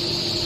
you